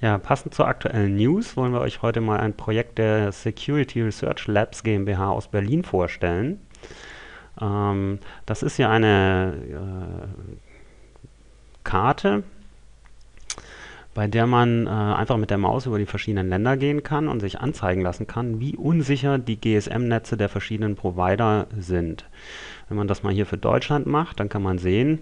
Ja, passend zur aktuellen News wollen wir euch heute mal ein Projekt der Security Research Labs GmbH aus Berlin vorstellen. Ähm, das ist ja eine äh, Karte, bei der man äh, einfach mit der Maus über die verschiedenen Länder gehen kann und sich anzeigen lassen kann, wie unsicher die GSM-Netze der verschiedenen Provider sind. Wenn man das mal hier für Deutschland macht, dann kann man sehen,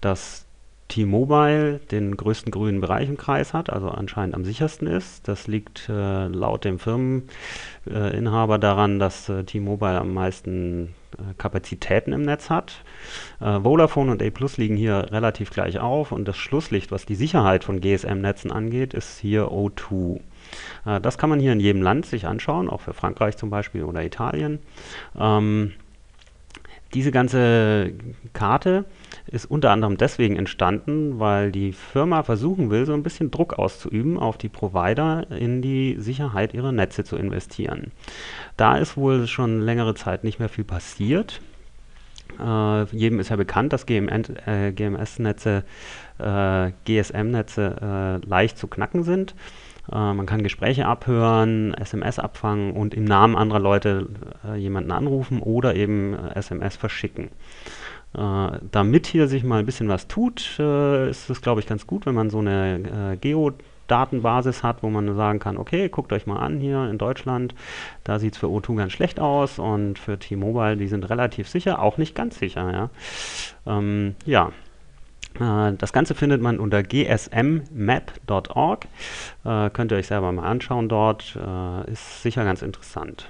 dass T-Mobile den größten grünen Bereich im Kreis hat, also anscheinend am sichersten ist. Das liegt äh, laut dem Firmeninhaber äh, daran, dass äh, T-Mobile am meisten äh, Kapazitäten im Netz hat. Äh, Vodafone und A Plus liegen hier relativ gleich auf und das Schlusslicht, was die Sicherheit von GSM-Netzen angeht, ist hier O2. Äh, das kann man hier in jedem Land sich anschauen, auch für Frankreich zum Beispiel oder Italien. Ähm, diese ganze Karte ist unter anderem deswegen entstanden, weil die Firma versuchen will, so ein bisschen Druck auszuüben auf die Provider, in die Sicherheit ihrer Netze zu investieren. Da ist wohl schon längere Zeit nicht mehr viel passiert. Äh, jedem ist ja bekannt, dass äh, GMS-Netze, äh, GSM-Netze äh, leicht zu knacken sind. Äh, man kann Gespräche abhören, SMS abfangen und im Namen anderer Leute äh, jemanden anrufen oder eben SMS verschicken. Äh, damit hier sich mal ein bisschen was tut, äh, ist es, glaube ich, ganz gut, wenn man so eine äh, Geodatenbasis hat, wo man sagen kann, okay, guckt euch mal an hier in Deutschland, da sieht es für O2 ganz schlecht aus und für T-Mobile, die sind relativ sicher, auch nicht ganz sicher. Ja, ähm, ja. Äh, das Ganze findet man unter gsmmap.org. Äh, könnt ihr euch selber mal anschauen dort. Äh, ist sicher ganz interessant.